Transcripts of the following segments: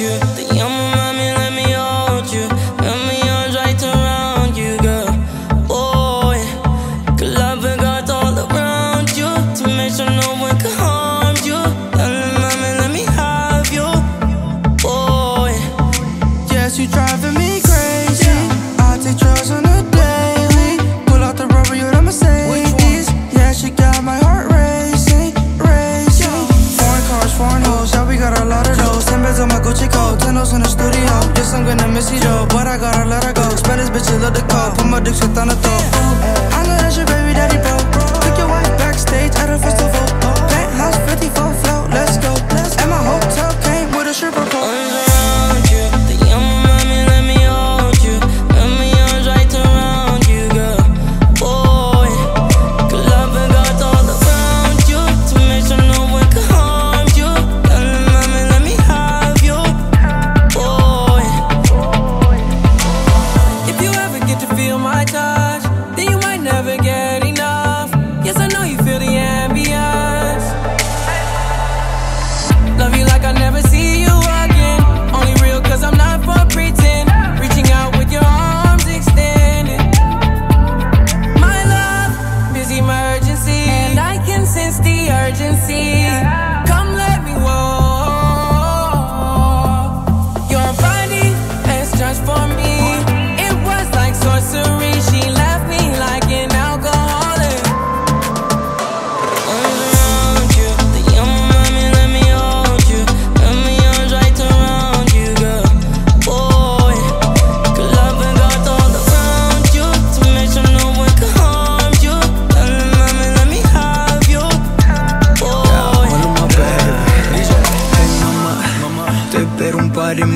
you. house in the studio. Yes, I'm gonna miss you, yo. But I gotta let her go. Spend bitches love the it go. Put my dick shit on the top.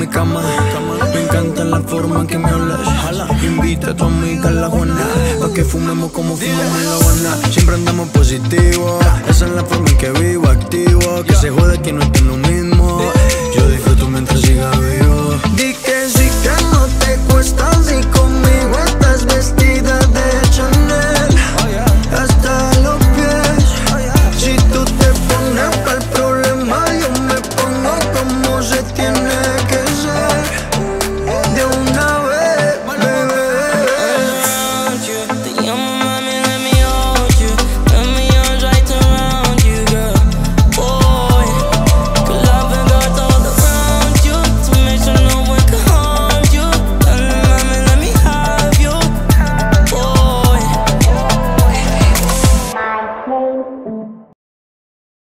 Me encanta la forma en que me hablas. Invita a tu amiga a la Juana. Pa' que fumemos como fumamos en la Habana. Siempre andamos positivos. Esa es la forma en que vivo activo. Que se jode que no esté lo mismo.